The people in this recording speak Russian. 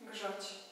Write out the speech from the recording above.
grzać.